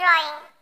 drawing.